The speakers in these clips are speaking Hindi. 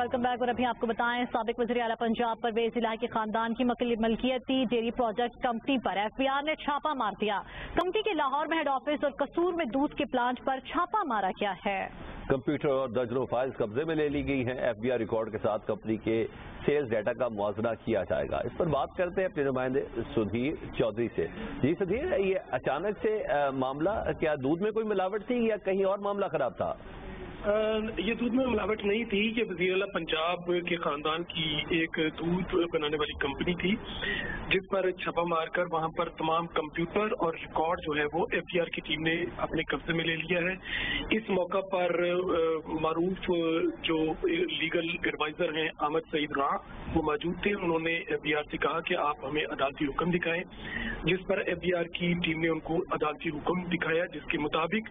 Welcome back. और अभी आपको बताएँ सबक वजी अला पंजाब परवेज इलाही खानदान की मलकियती डेयरी प्रोजेक्ट कंपनी पर एफबीआर ने छापा मार दिया। कंपनी के लाहौर में हेड ऑफ़िस और कसूर में दूध के प्लांट पर छापा मारा गया है। कंप्यूटर और दर्जनों फाइल्स कब्जे में ले ली गई हैं। एफबीआर रिकॉर्ड के साथ कंपनी के सेल्स डाटा का मुआजना किया जाएगा। इस पर बात करते हैं अपने नुमाइंदे सुधीर चौधरी से। जी सुधीर ये अचानक से आ, मामला क्या दूध में कोई मिलावट थी या कहीं और मामला खराब था? ये दूध में मिलावट नहीं थी, ये वज़ीर पंजाब के खानदान की एक दूध बनाने वाली कंपनी थी, जिस पर छापा मारकर वहाँ पर तमाम कंप्यूटर और रिकॉर्ड जो है वो एफबीआर की टीम ने अपने कब्जे में ले लिया है। इस मौका पर मरूफ जो लीगल एडवाइजर हैं आमद सईद रा वो मौजूद थे। उन्होंने एफबीआर से कहा कि आप हमें अदालती हुक्म दिखाएँ, जिस पर एफबीआर की टीम ने उनको अदालती हुक्म दिखाया, जिसके मुताबिक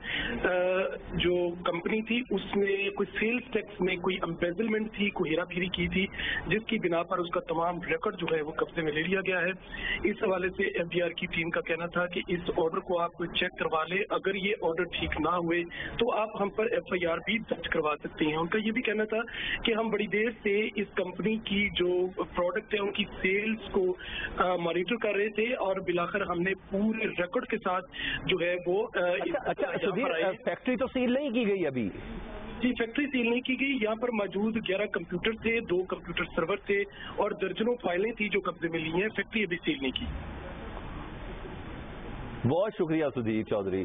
जो कंपनी थी उसने कोई सेल्स टैक्स में कोई एम्पेजलमेंट थी कोई हेरा फेरी की थी जिसकी बिना पर उसका तमाम रिकॉर्ड जो है वो कब्जे में ले लिया गया है। इस हवाले से एफबीआर की टीम का कहना था कि इस ऑर्डर को आप चेक करवा लें। अगर ये ऑर्डर ठीक ना हुए तो आप हम पर एफआईआर भी दर्ज करवा सकते हैं। उनका ये भी कहना था कि हम बड़ी देर से इस कंपनी की जो प्रोडक्ट है उनकी सेल्स को मॉनिटर कर रहे थे और बिलाकर हमने पूरे रिकॉर्ड के साथ जो है वो अच्छा, अच्छा, अच्छा फैक्ट्री तो सील नहीं की गई अभी? जी फैक्ट्री सील नहीं की गई। यहाँ पर मौजूद 11 कंप्यूटर थे, दो कंप्यूटर सर्वर थे और दर्जनों फाइलें थी जो कब्जे में ली हैं। फैक्ट्री अभी सील नहीं की। बहुत शुक्रिया सुधीर चौधरी।